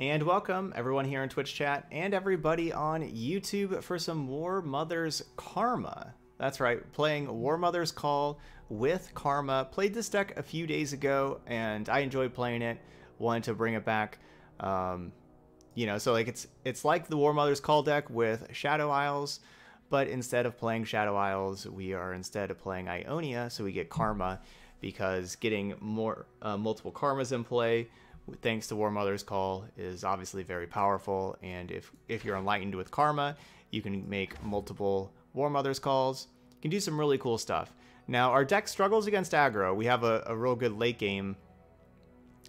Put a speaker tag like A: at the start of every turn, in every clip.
A: And welcome everyone here in Twitch chat and everybody on YouTube for some War Mother's Karma. That's right, playing War Mother's Call with Karma. Played this deck a few days ago and I enjoyed playing it. Wanted to bring it back. Um, you know, so like it's it's like the War Mother's Call deck with Shadow Isles, but instead of playing Shadow Isles, we are instead of playing Ionia, so we get Karma because getting more uh, multiple Karmas in play thanks to War Mother's Call is obviously very powerful and if if you're enlightened with Karma, you can make multiple War Mother's Calls. You can do some really cool stuff. Now, our deck struggles against aggro. We have a, a real good late game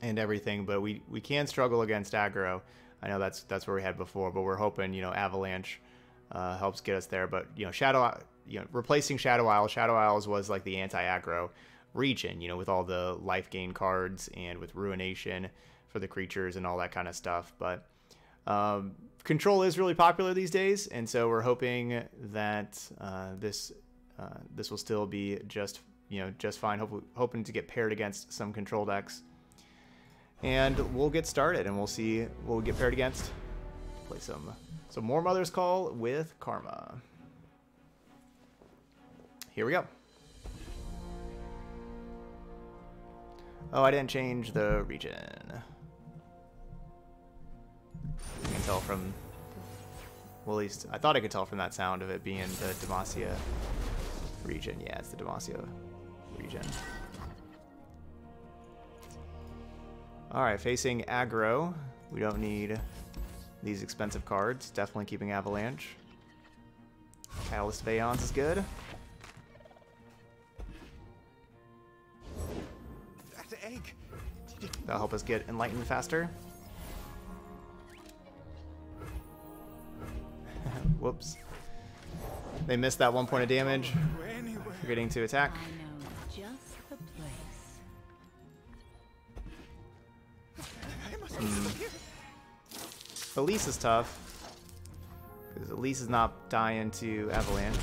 A: and everything, but we, we can struggle against aggro. I know that's that's where we had before, but we're hoping, you know, Avalanche uh, helps get us there. But, you know, Shadow, you know, replacing Shadow Isles, Shadow Isles was like the anti-aggro region, you know, with all the life gain cards and with Ruination for the creatures and all that kind of stuff. But um, control is really popular these days, and so we're hoping that uh, this uh, this will still be just you know just fine. Hoping to get paired against some control decks, and we'll get started, and we'll see what we get paired against. Play some some War Mother's Call with Karma. Here we go. Oh, I didn't change the region. I can tell from, well, at least I thought I could tell from that sound of it being the Demacia region. Yeah, it's the Demacia region. All right, facing aggro. We don't need these expensive cards. Definitely keeping Avalanche. Catalyst Aeons is good. That'll help us get enlightened faster. Whoops. They missed that one point of damage. Forgetting to attack.
B: I know just the place.
C: I must be still here.
A: Elise is tough. Because Elise is not dying to Avalanche.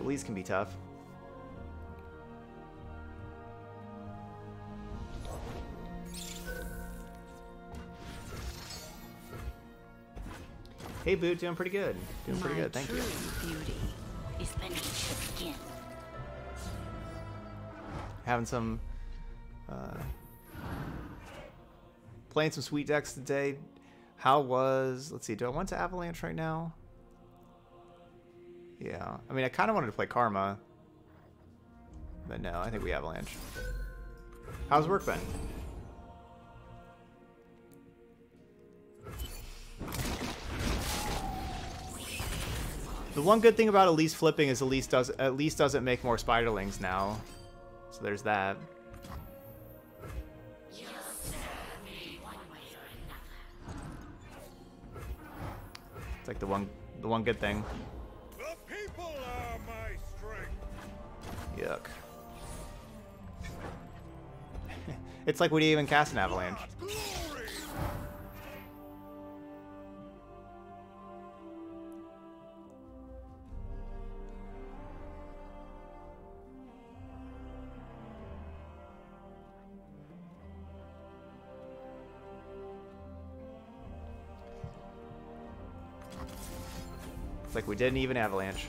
A: So Elise can be tough. Hey Boot, doing pretty good. Doing pretty good, thank you.
B: beauty is beneath the skin.
A: having some uh, playing some sweet decks today. How was let's see, do I want to Avalanche right now? Yeah. I mean I kinda wanted to play Karma. But no, I think we Avalanche. How's work been? The one good thing about Elise flipping is Elise does at least doesn't make more spiderlings now. So there's that. It's like the one the one good thing. Yuck. it's like we didn't even cast an avalanche. It's like we didn't even avalanche.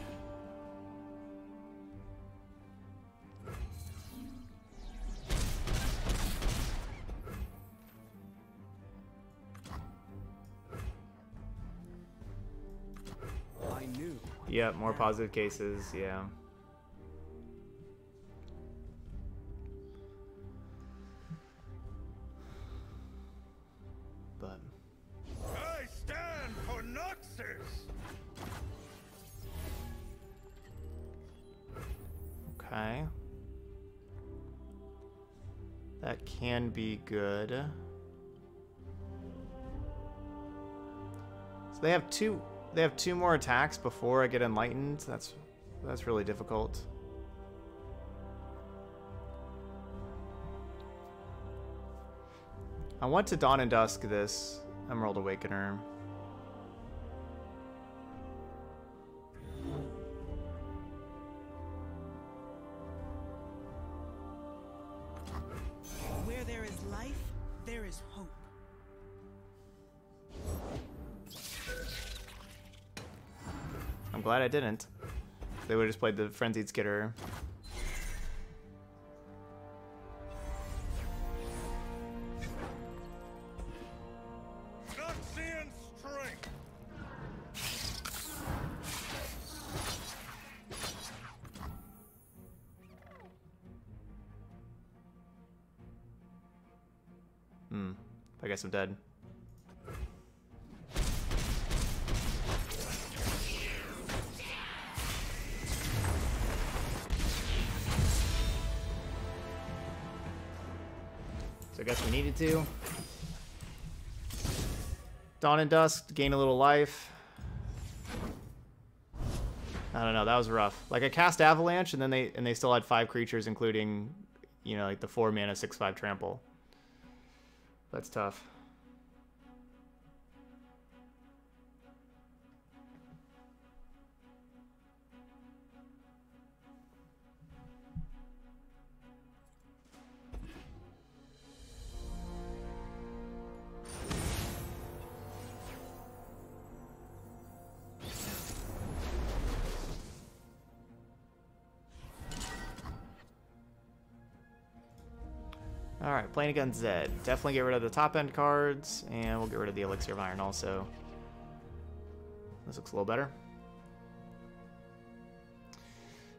A: More positive cases, yeah. But
C: I stand for Noxus.
A: Okay. That can be good. So they have two they have two more attacks before I get enlightened. That's that's really difficult. I want to Dawn and Dusk this Emerald Awakener. Glad I didn't. They would have just played the Frenzied Skitter. Hmm. I guess I'm dead. Dawn and Dusk, gain a little life. I don't know, that was rough. Like I cast Avalanche and then they and they still had five creatures, including, you know, like the four mana six five trample. That's tough. Playing against Zed. Definitely get rid of the top end cards, and we'll get rid of the Elixir of Iron also. This looks a little better.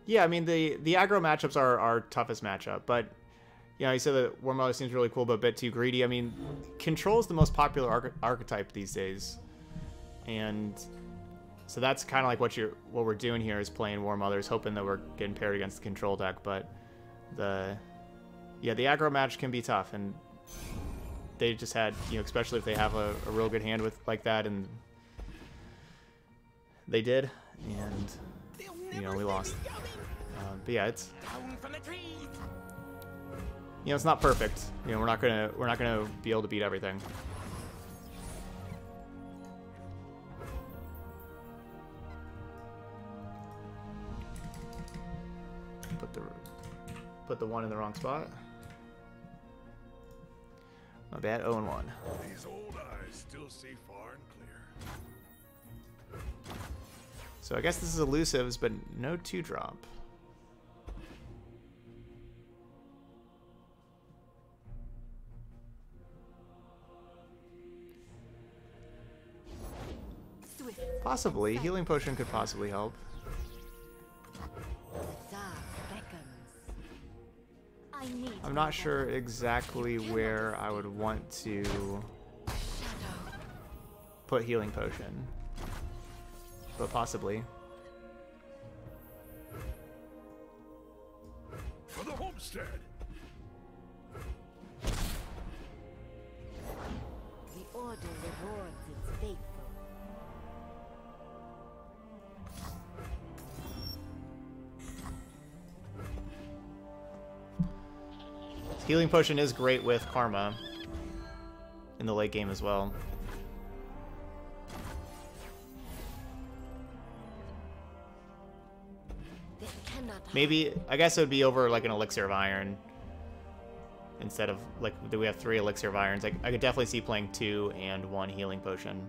A: Yeah, I mean, the, the aggro matchups are our toughest matchup, but, you know, you said that War Mother seems really cool, but a bit too greedy. I mean, Control is the most popular arch archetype these days, and so that's kind of like what you're what we're doing here is playing War Mothers, hoping that we're getting paired against the Control deck, but the yeah, the aggro match can be tough, and they just had, you know, especially if they have a, a real good hand with like that, and they did, and you know, we lost. Um, but yeah, it's you know, it's not perfect. You know, we're not gonna we're not gonna be able to beat everything. Put the put the one in the wrong spot. My bad, 0 and 1.
C: These old eyes still see far and clear.
A: So I guess this is elusives, but no 2 drop. Possibly. Healing Potion could possibly help. I'm not sure exactly where I would want to put Healing Potion. But possibly. Healing Potion is great with Karma in the late game as well. Maybe, I guess it would be over like an Elixir of Iron instead of, like, do we have three Elixir of Irons? I, I could definitely see playing two and one Healing Potion.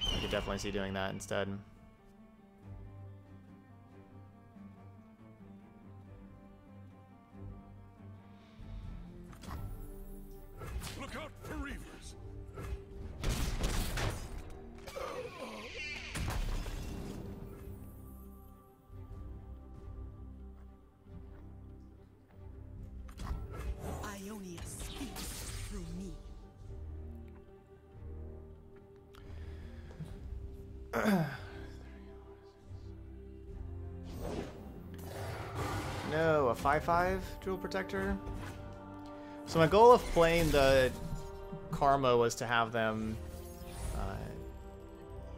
A: I could definitely see doing that instead. 5 Jewel Protector. So my goal of playing the Karma was to have them, uh,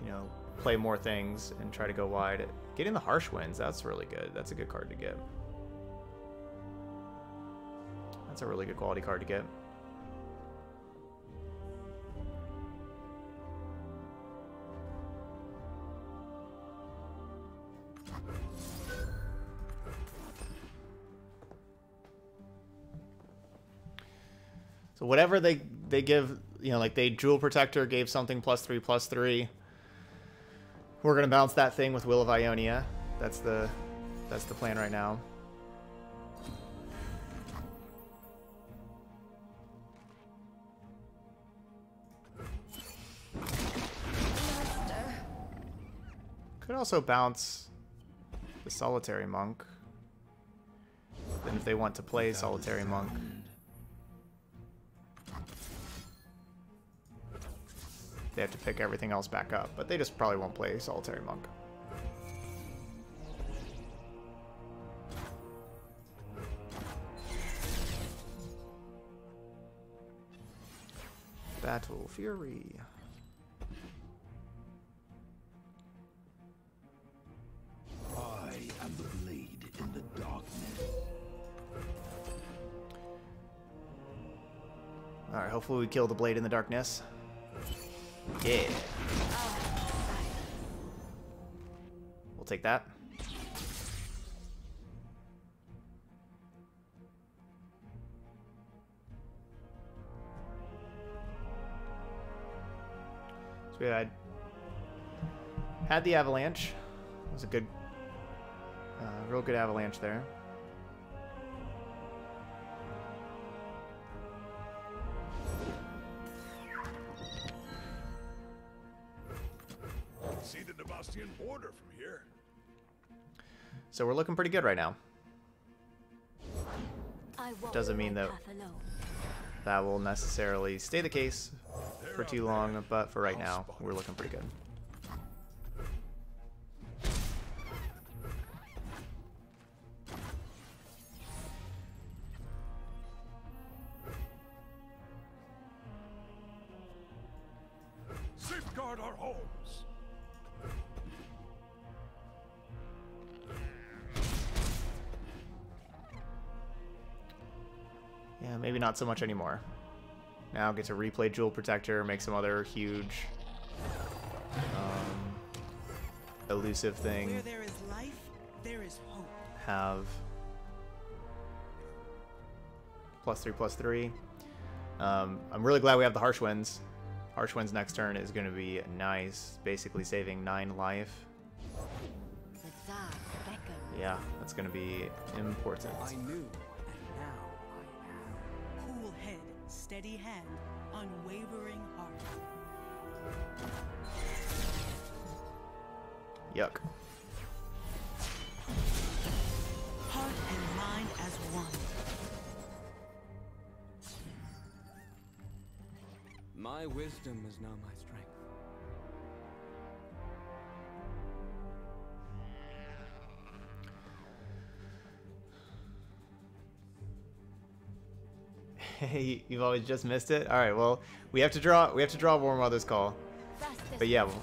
A: you know, play more things and try to go wide. Getting the Harsh Winds, that's really good. That's a good card to get. That's a really good quality card to get. So whatever they they give, you know, like they Jewel Protector gave something plus three plus three. We're gonna bounce that thing with Will of Ionia. That's the that's the plan right now. Could also bounce the Solitary Monk. Then if they want to play Solitary Monk. They have to pick everything else back up, but they just probably won't play Solitary Monk. Battle Fury.
C: I am the blade in the darkness.
A: Alright, hopefully we kill the blade in the darkness. Yeah. We'll take that. So we had had the avalanche. It was a good, uh, real good avalanche there. So we're looking pretty good right now. Doesn't mean that- That will necessarily stay the case for too long, but for right now, we're looking pretty good. Not so much anymore. Now get to replay Jewel Protector, make some other huge, um, elusive
D: Where
A: thing,
D: there is life, there is hope.
A: have plus three, plus three. Um, I'm really glad we have the Harsh Winds. Harsh Winds next turn is going to be nice, basically saving nine life.
B: The Tsar beckons.
A: Yeah, that's going to be important.
D: Steady hand, unwavering heart.
A: Yuck.
D: Heart and mind as one.
E: My wisdom is now my
A: you've always just missed it. All right, well, we have to draw. We have to draw War Mother's Call. But yeah, well,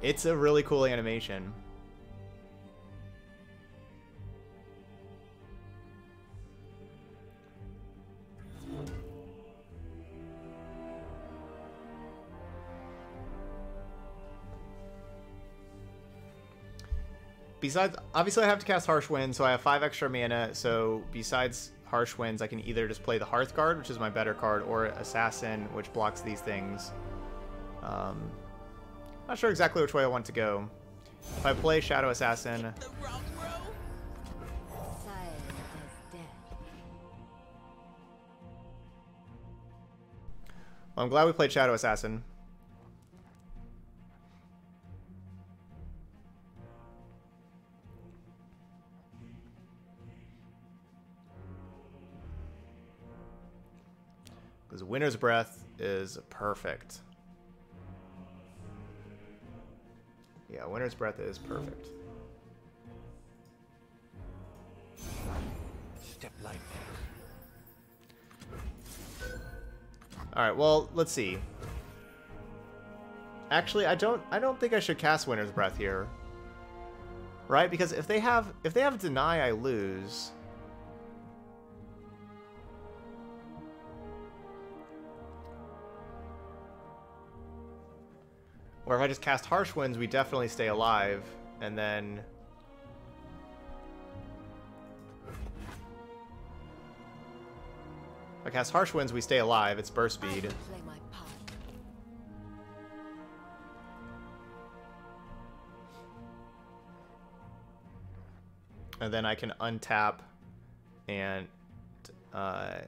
A: It's a really cool animation. Besides, obviously I have to cast Harsh Wind, so I have 5 extra mana, so besides Harsh Winds, I can either just play the Hearthguard, which is my better card, or Assassin, which blocks these things. Um, not sure exactly which way I want to go. If I play Shadow Assassin,
D: The wrong row?
B: silent as death.
A: well, I'm glad we played Shadow Assassin. Winter's Breath is perfect. Yeah, Winter's Breath is perfect.
C: Step lightly.
A: All right, well, let's see. Actually, I don't I don't think I should cast Winter's Breath here. Right? Because if they have if they have deny, I lose. Or if I just cast Harsh Winds, we definitely stay alive, and then If I cast Harsh Winds, we stay alive. It's burst speed.
B: play my part.
A: And then I can untap and... Uh,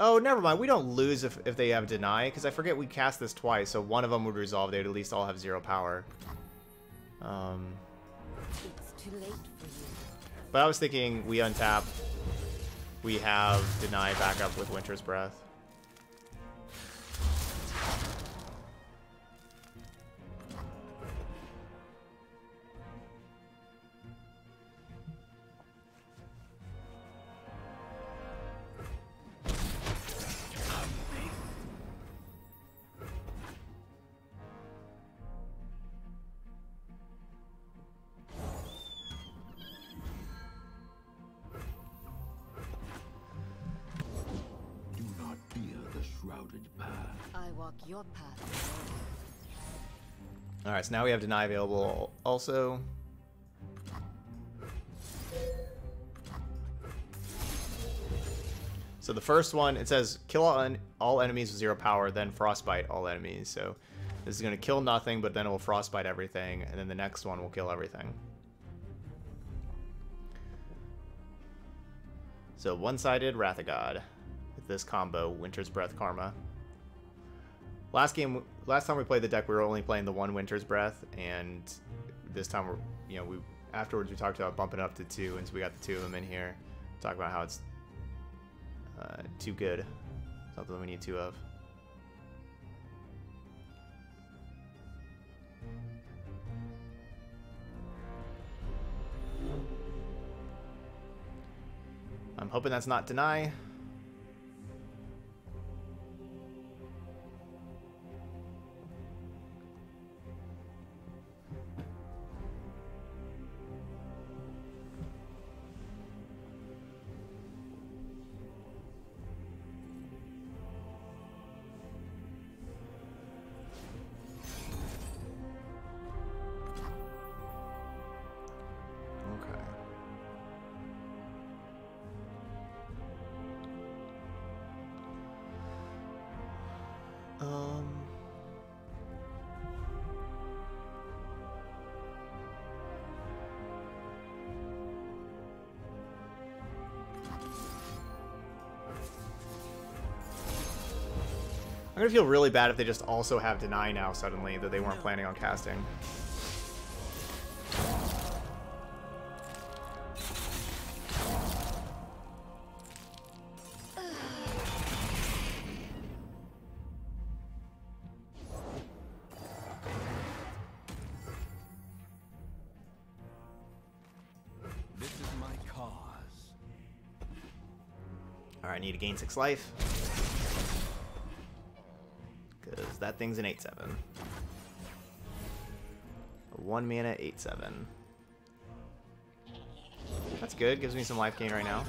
A: oh, never mind. We don't lose if, if they have Deny, because I forget we cast this twice, so one of them would resolve. They'd at least all have zero power. Um,
B: It's too late for you.
A: but I was thinking we untap. We have Deny back up with Winter's Breath. Now we have Deny available also. So the first one, it says kill all, all enemies with zero power, then frostbite all enemies. So this is going to kill nothing, but then it will frostbite everything, and then the next one will kill everything. So one-sided Wrath of God with this combo, Winter's Breath Karma. Last game, last time we played the deck, we were only playing the one Winter's Breath, and this time we're, you know, we afterwards we talked about bumping up to two, and so we got the two of them in here. Talk about how it's uh, too good, something we need two of. I'm hoping that's not deny. I'm gonna feel really bad if they just also have deny now suddenly that they weren't planning on casting.
E: This is my cause.
A: Alright, I need to gain six life. Thing's an 8 7. One mana, 8 7. That's good, gives me some life gain right now.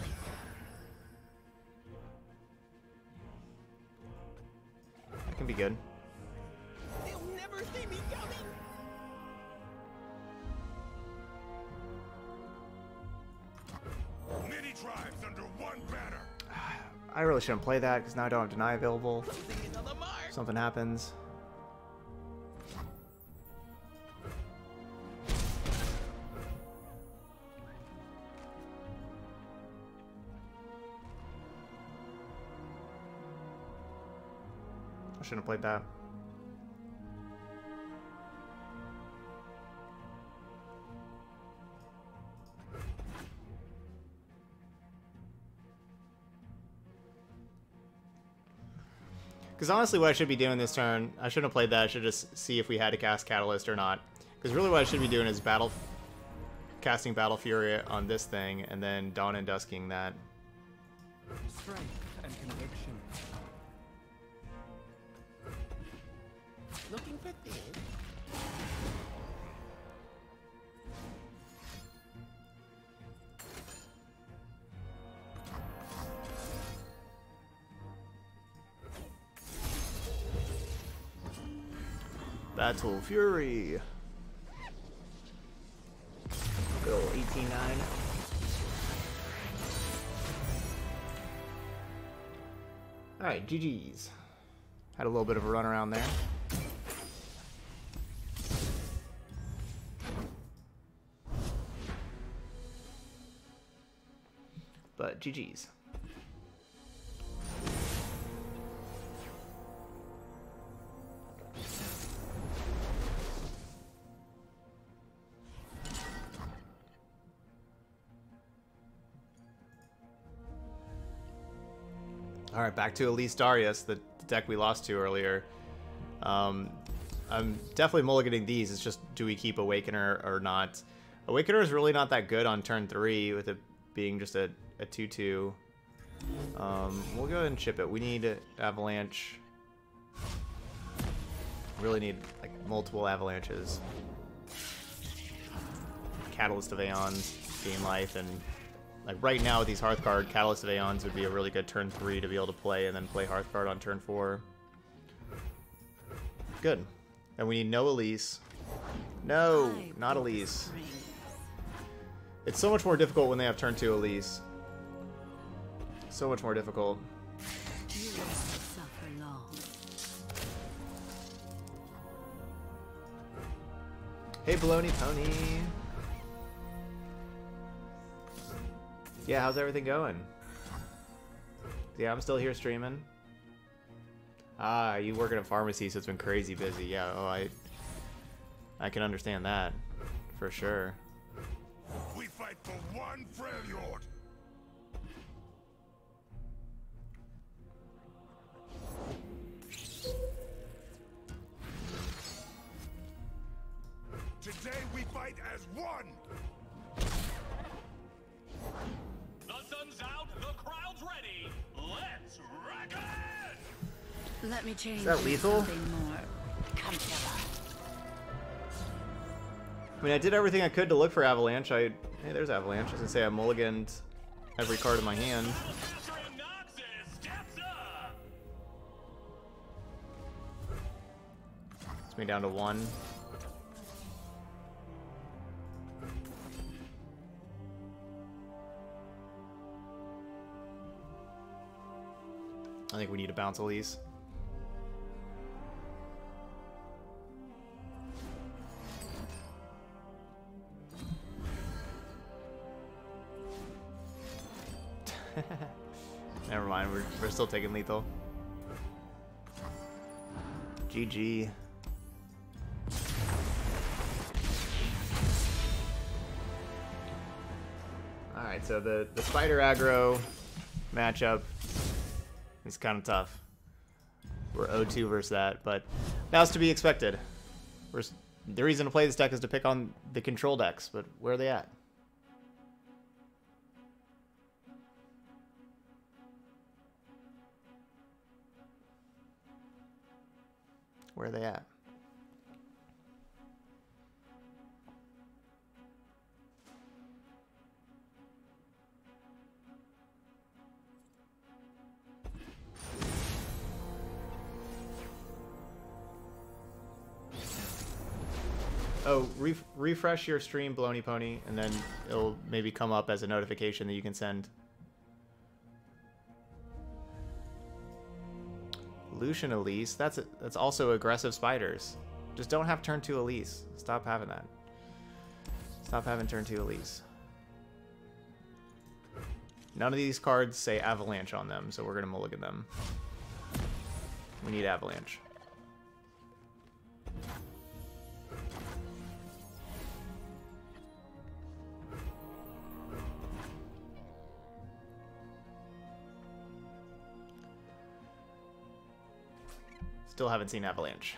A: That can be good.
E: They'll never see me coming.
C: Many tribes under one banner.
A: I really shouldn't play that because now I don't have deny available.
E: Losing another mark.
A: Something happens. Shouldn't have played that. Because honestly, what I should be doing this turn, I shouldn't have played that. I should just see if we had to cast Catalyst or not. Because really, what I should be doing is battle, casting Battle Fury on this thing, and then Dawn and Dusking that.
E: Strength and conviction.
A: Battle Fury. Go 18-9. Alright, GG's. Had a little bit of a run around there. GG's. All right, back to Elise Darius, the deck we lost to earlier. Um, I'm definitely mulliganing these. It's just, do we keep Awakener or not? Awakener is really not that good on turn three, with it being just a 2-2. Um, we'll go ahead and chip it. We need Avalanche. Really need like multiple Avalanches. Catalyst of Aeons, gain life, and like right now with these Hearthguard, Catalyst of Aeons would be a really good turn 3 to be able to play and then play Hearthguard on turn 4. Good. And we need no Elise. No, not Elise. It's so much more difficult when they have turn 2 Elise. So much more difficult. Hey, Baloney Pony. Yeah, how's everything going? Yeah, I'm still here streaming. Ah, you work at a pharmacy, so it's been crazy busy. Yeah, oh, I, I can understand that, for sure.
C: We fight for one. Today we fight as one.
F: The sun's out, the crowd's ready. Let's rock it!
D: Let me change
A: Is
D: that
A: lethal?
D: Come together.
A: I mean, I did everything I could to look for Avalanche. I, hey, there's Avalanche. I was gonna say I mulliganed every card in my hand.
F: Master and Noxus steps up!
A: It's me down to one. I think we need to bounce all these. Never mind, we're, we're still taking lethal. GG. Alright, so the, the spider aggro matchup is kind of tough. We're 0-2 versus that, but that's to be expected. We're, the reason to play this deck is to pick on the control decks, but where are they at? Where are they at? Oh, ref refresh your stream, Baloney Pony, and then it'll maybe come up as a notification that you can send. Lucian Elise, that's that's also aggressive spiders. Just don't have turn two Elise. Stop having that. Stop having turn two Elise. None of these cards say Avalanche on them, so we're gonna mulligan them. We need Avalanche. Still haven't seen Avalanche.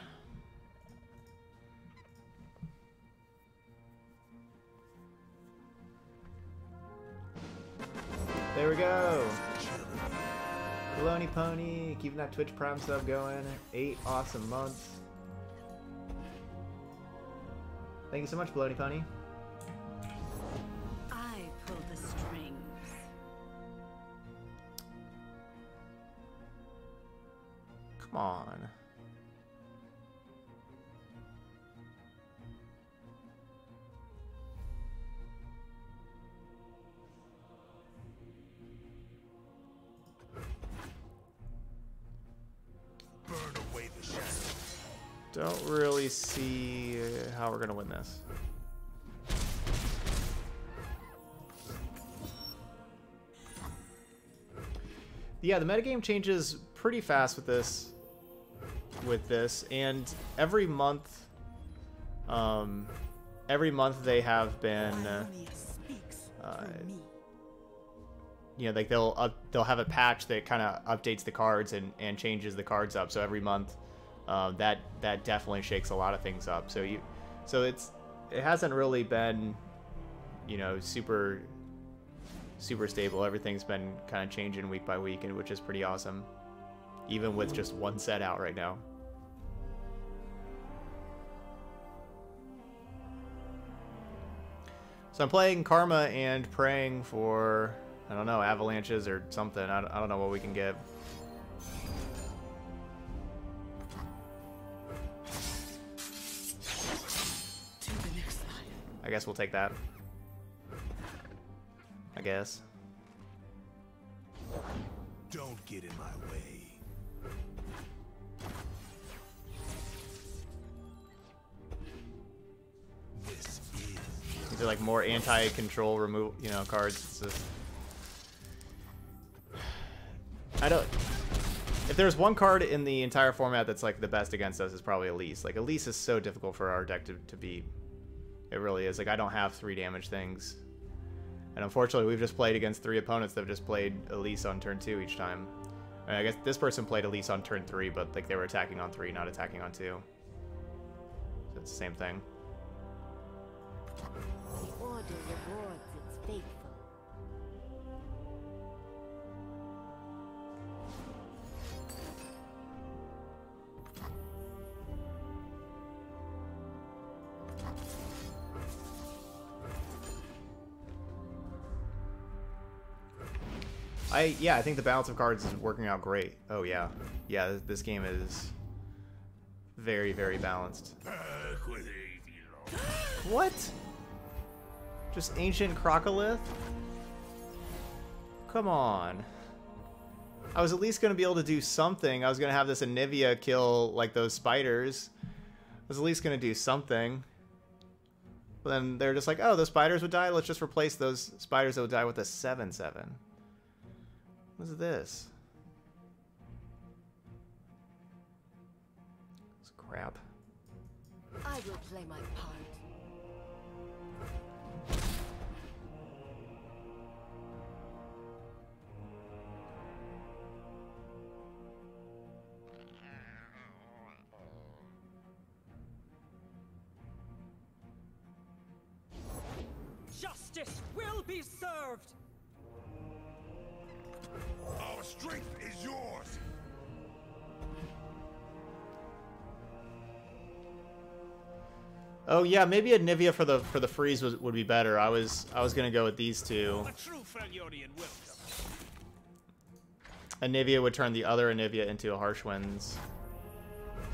A: There we go. Baloney Pony, keeping that Twitch Prime sub going. Eight awesome months. Thank you so much, Baloney Pony. Don't really see how we're gonna win this. Yeah, the metagame changes pretty fast with this with this and every month um every month they have been uh, uh, you know like they'll up, they'll have a patch that kind of updates the cards and and changes the cards up so every month uh, that that definitely shakes a lot of things up so you so it's it hasn't really been you know super super stable everything's been kind of changing week by week and which is pretty awesome even with just one set out right now So I'm playing Karma and praying for, I don't know, avalanches or something. I don't, I don't know what we can get. Guess we'll take that. I guess.
C: Don't get in my way. This is
A: These are like more anti-control remove, you know, cards. It's just... I don't. If there's one card in the entire format that's like the best against us, it's probably Elise. Like Elise is so difficult for our deck to, to beat. It really is. Like I don't have three damage things, and unfortunately, we've just played against three opponents that have just played Elise on turn two each time. And I guess this person played Elise on turn three, but like they were attacking on three, not attacking on two. So it's the same thing. I yeah, I think the balance of cards is working out great. Oh yeah, yeah. This, game is very very balanced. What? Just ancient crocolith? Come on. I was at least gonna be able to do something. I was gonna have this Anivia kill like those spiders. I was at least gonna do something. But then they're just like, oh, those spiders would die. Let's just replace those spiders that would die with a seven seven. What's this? It's crap.
B: I will play my part.
D: Justice will be served.
C: Our strength is yours.
A: Oh yeah, maybe Anivia for the for the freeze was, would be better. I was I was gonna go with these two.
F: A true Freljordian welcome.
A: Anivia would turn the other Anivia into a Harsh Winds.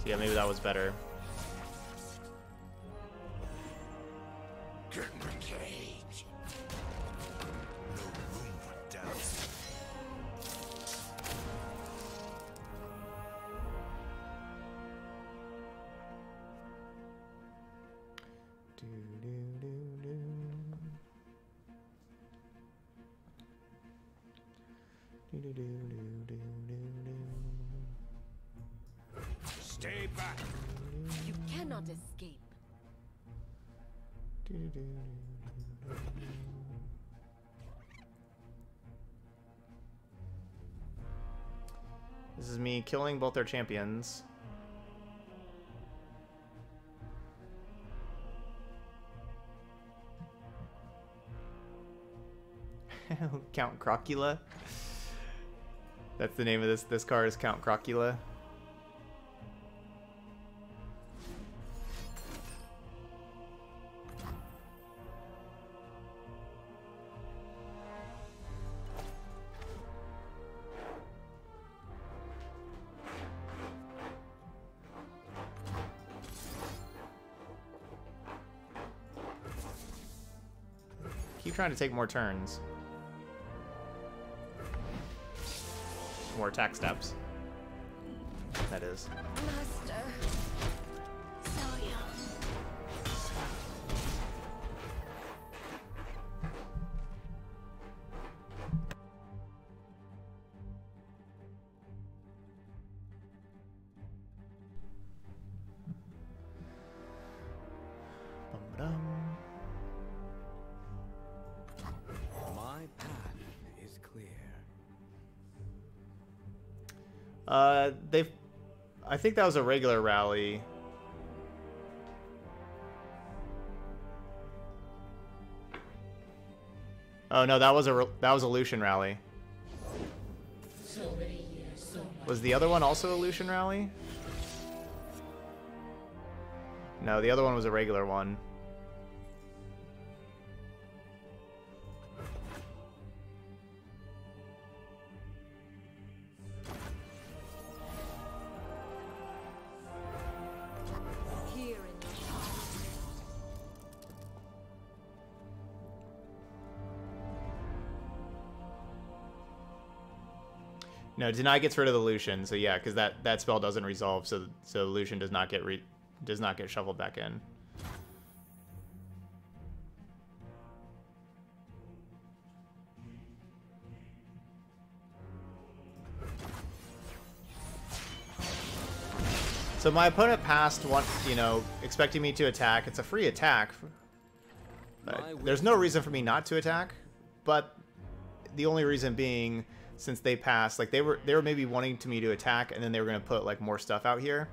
A: So yeah, maybe that was better. Killing both their champions. Count Crocula. That's the name of this. This card is Count Crocula. Trying to take more turns. More attack steps. That is.
B: Master,
A: think that was a regular rally. Oh no, that was a that was a Lucian rally. Was the other one also a Lucian rally? No, the other one was a regular one. No, deny gets rid of the Lucian, so yeah, because that that spell doesn't resolve, so so Lucian does not get re does not get shoveled back in. So my opponent passed one, you know, expecting me to attack. It's a free attack. Uh, there's no reason for me not to attack, but the only reason being since they passed, like they were they were maybe wanting to me to attack and then they were gonna put like more stuff out here.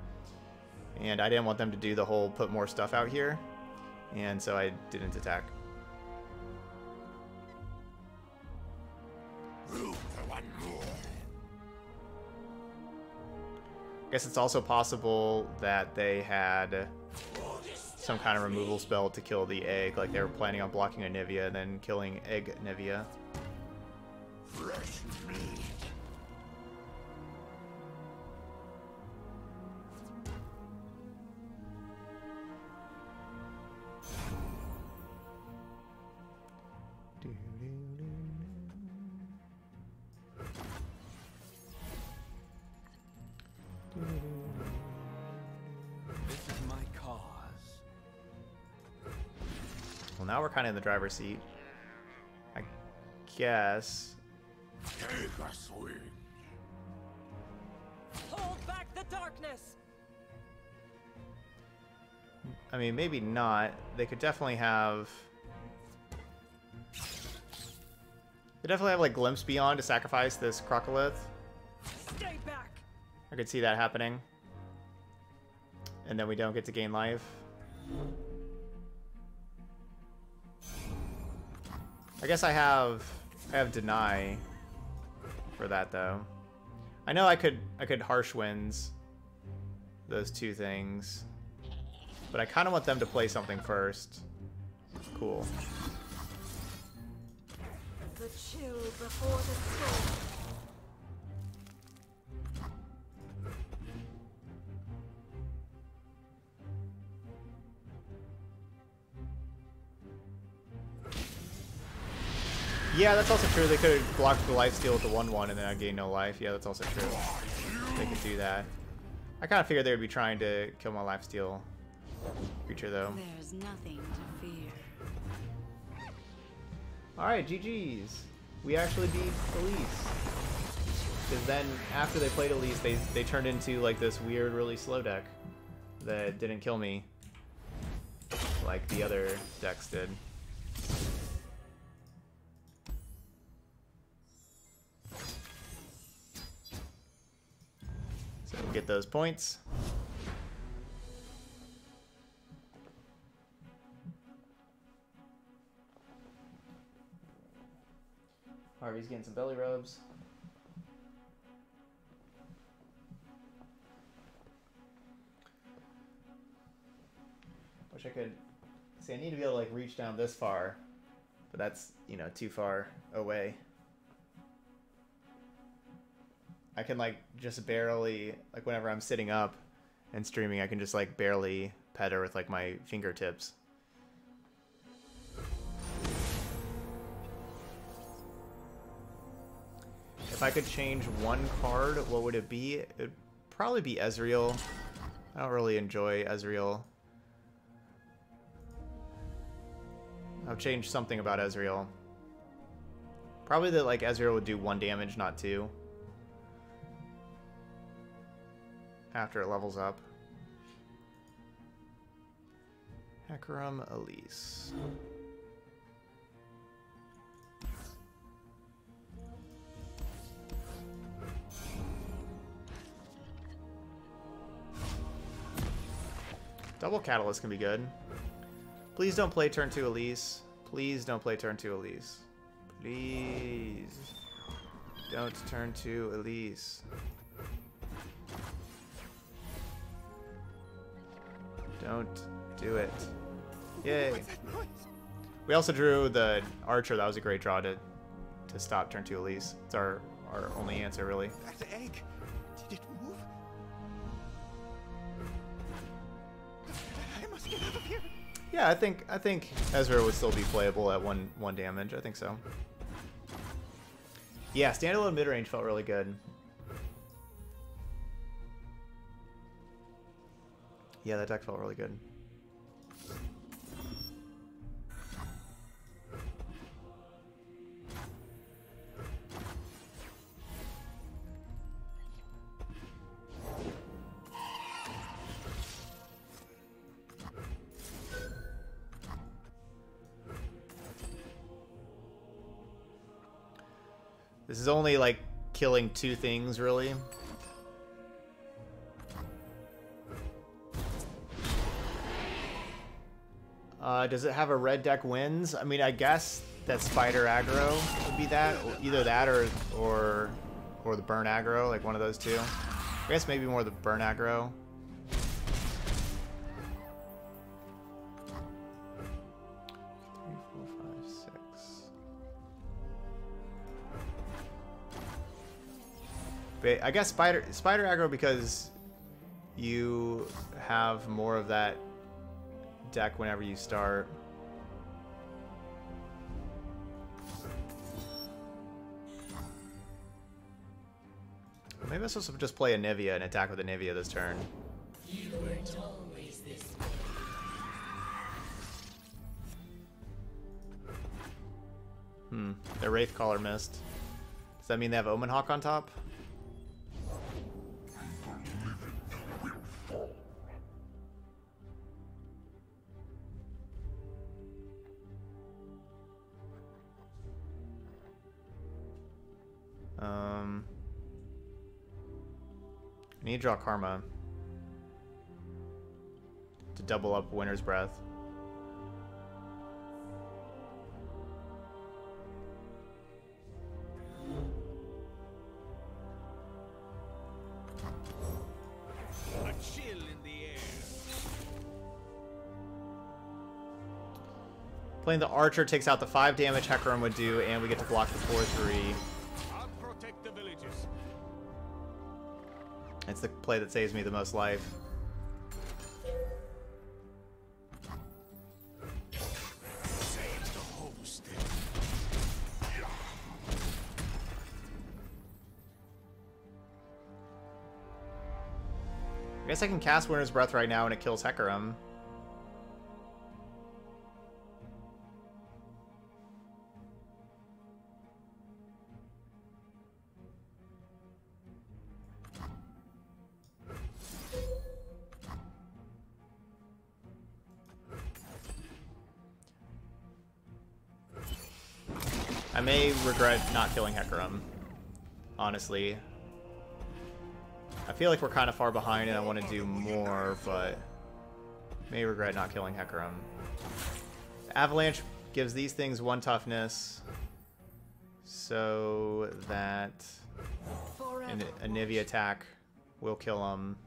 A: And I didn't want them to do the whole put more stuff out here. And so I didn't attack. I guess it's also possible that they had some kind of removal spell to kill the egg, like they were planning on blocking Anivia and then killing egg Nivea.
C: Fresh meat.
E: This is my cause.
A: Well, now we're kind of in the driver's seat. I guess.
C: Take a swing.
B: Hold back the darkness!
A: I mean, maybe not. They could definitely have. They definitely have like glimpse beyond to sacrifice this crocolith.
B: Stay back!
A: I could see that happening. And then we don't get to gain life. I guess I have I have deny for that though. I know I could I could harsh winds those two things. But I kind of want them to play something first. Cool.
B: The chill before the storm.
A: Yeah, that's also true. They could have blocked the life steal with the 1-1 and then I'd gain no life. Yeah, that's also true. They could do that. I kind of figured they would be trying to kill my life steal creature though.
G: There's nothing to fear.
A: Alright, GG's. We actually beat Elise. Because then, after they played Elise, they, they turned into like this weird, really slow deck that didn't kill me like the other decks did. Get those points. Harvey's getting some belly rubs. Wish I could. See, I need to be able to like reach down this far, but that's you know too far away. I can like just barely like whenever I'm sitting up and streaming, I can just like barely pet her with like my fingertips. If I could change one card, what would it be? It'd probably be Ezreal. I don't really enjoy Ezreal. I'll change something about Ezreal. Probably that like Ezreal would do one damage, not two. after it levels up. Hecarim Elise. Double Catalyst can be good. Please don't play turn 2 Elise. Please don't play turn 2 Elise. Please. Don't turn 2 Elise. Don't do it. Yay. We also drew the Archer. That was a great draw to to stop turn 2 Elise. It's our, our only answer, really.
H: That egg, did it move? I must get out of here.
A: Yeah, I think I think Ezreal would still be playable at one one damage. I think so. Yeah, standalone mid range felt really good. Yeah, that deck felt really good. This is only like killing two things, really. Uh, does it have a red deck wins? I mean, I guess that spider aggro would be that, either that or or or the burn aggro, like one of those two. I guess maybe more the burn aggro. But I guess spider spider aggro because you have more of that deck whenever you start. Maybe I'm supposed to just play Anivia and attack with Anivia this turn. Hmm. Their Wraith Caller missed. Does that mean they have Omen Hawk on top? I need to draw Karma to double up Winter's Breath.
F: A chill in the air.
A: Playing the Archer takes out the 5 damage Hecarim would do, and we get to block the 4-3. It's the play that saves me the most life. I guess I can cast Winter's Breath right now and it kills Hecarim. Regret not killing Hecarim, honestly. I feel like we're kind of far behind and I want to do more, but may regret not killing Hecarim. Avalanche gives these things one toughness, so that an, Anivia attack will kill them.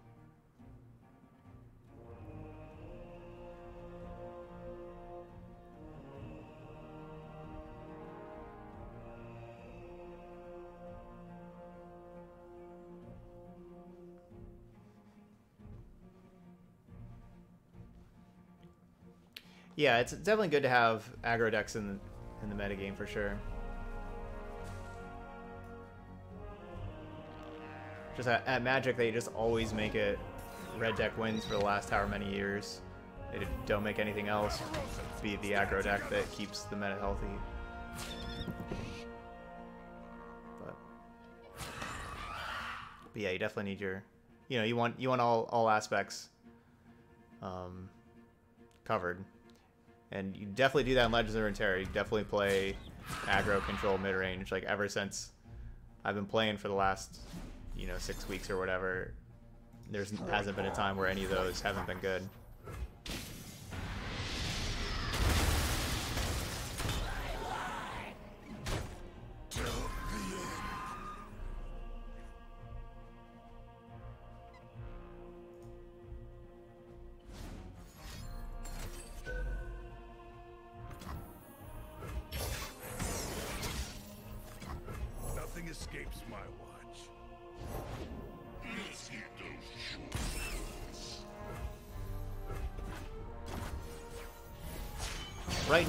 A: Yeah, it's definitely good to have aggro decks in the, in the metagame for sure. Just at, at Magic, they just always make it red deck wins for the last however many years. They don't make anything else be the aggro deck that keeps the meta healthy. But, but yeah, you definitely need your, you know, you want you want all all aspects um, covered. And you definitely do that in Legends of Runeterra. You definitely play aggro control mid range. Like ever since I've been playing for the last, you know, six weeks or whatever, there's hasn't been a time where any of those haven't been good.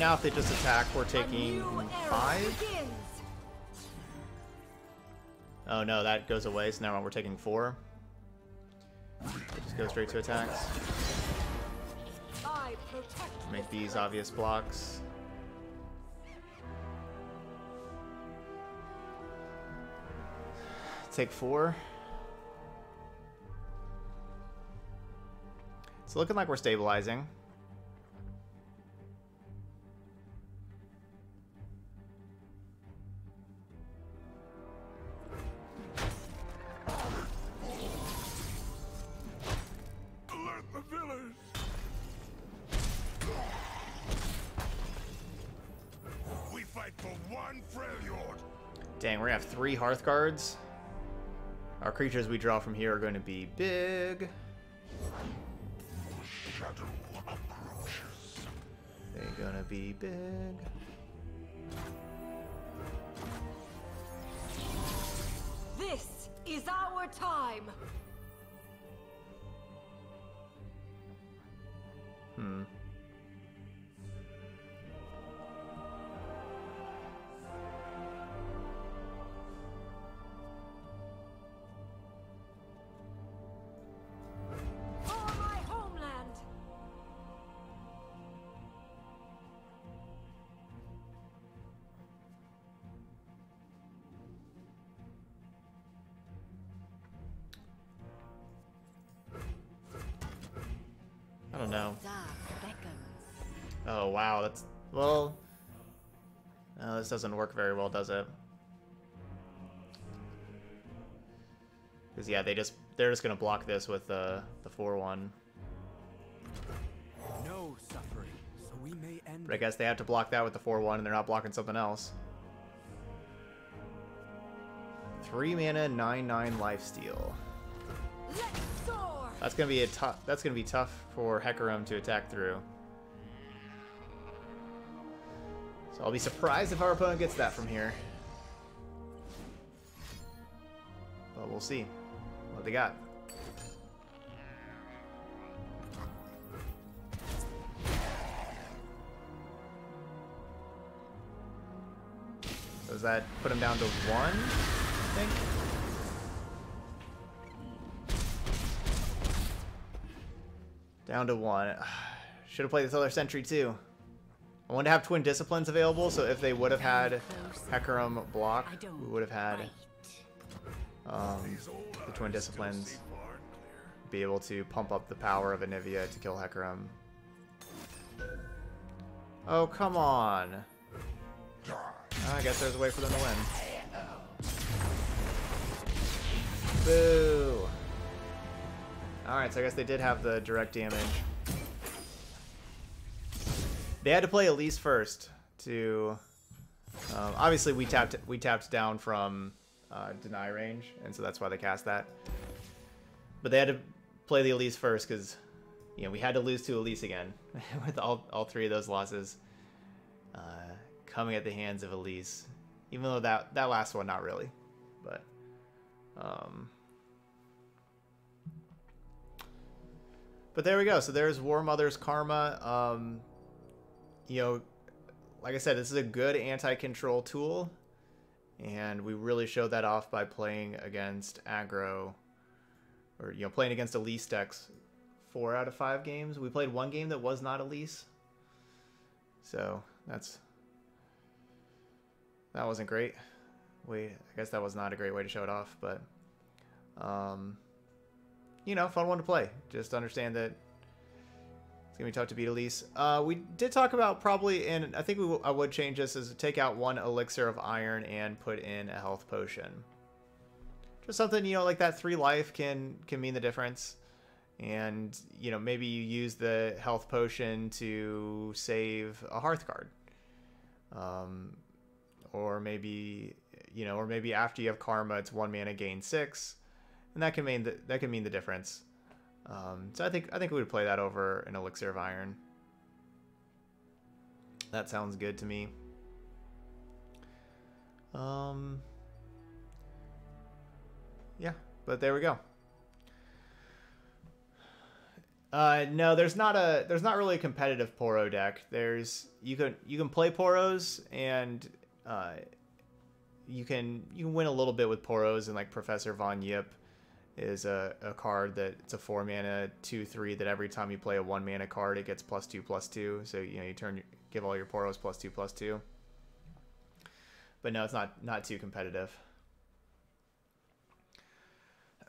A: Now, if they just attack, we're taking five. Oh no, that goes away. So now we're taking four. Just go straight to attacks. Make these obvious blocks. Take four. It's looking like we're stabilizing. Hearth Guards. Our creatures we draw from here are going to be big. They're gonna be big.
B: This is our time.
A: Hmm. Oh wow, that's well. No, this doesn't work very well, does it? Because yeah, they just they're just gonna block this with the the four one.
E: No suffering, so we may end.
A: But I guess they have to block that with the four one, and they're not blocking something else. Three mana, nine nine life steal. That's gonna be a tough. That's gonna be tough for Hecarim to attack through. So I'll be surprised if our opponent gets that from here. But we'll see what they got. Does that put him down to one? I think. Down to one. Should have played this other sentry too. I wanted to have twin disciplines available, so if they would have had Hecarim block, we would have had um, the twin disciplines
C: see far and clear.
A: be able to pump up the power of Anivia to kill Hecarim. Oh, come on. I guess there's a way for them to win. Boo! Alright, so I guess they did have the direct damage. They had to play Elise first to... Um, obviously, we tapped we tapped down from uh, deny range, and so that's why they cast that. But they had to play the Elise first because, you know, we had to lose to Elise again with all, all three of those losses uh, coming at the hands of Elise. Even though that that last one, not really, but um, but there we go. So there's War Mother's Karma. Um, you know, like I said, this is a good anti-control tool, and we really showed that off by playing against aggro or you know playing against Elise decks four out of five games. We played one game that was not Elise, so that's that wasn't great. We I guess that was not a great way to show it off, but um, you know, fun one to play. Just understand that it's gonna be tough to beat Elise. Uh, we did talk about probably, and I think we I would change this is take out one elixir of iron and put in a health potion. Just something you know like that three life can can mean the difference. And you know maybe you use the health potion to save a hearth guard. Um, or maybe you know or maybe after you have karma it's one mana gain six. And that can mean the, that can mean the difference um, so i think i think we would play that over an elixir of iron that sounds good to me um yeah, but there we go. Uh, no, there's not a there's not really a competitive Poro deck. There's you can you can play Poros and uh, you can you can win a little bit with Poros and like Professor Von Yip is a, a card that it's a four mana two three that every time you play a one mana card it gets plus two plus two. So you know you turn give all your Poros plus two plus two. But no, it's not not too competitive.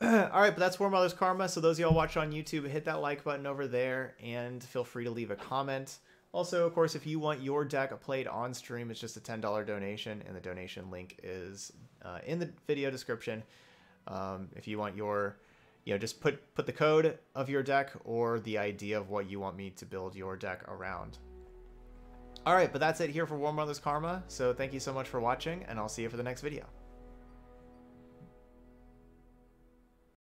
A: All right, but that's War Mother's Karma. So those of y'all watch on YouTube, hit that like button over there and feel free to leave a comment. Also, of course, if you want your deck played on stream, it's just a $10 donation, and the donation link is uh, in the video description. Um, if you want your, you know, just put put the code of your deck or the idea of what you want me to build your deck around. All right, but that's it here for War Mother's Karma. So thank you so much for watching, and I'll see you for the next video.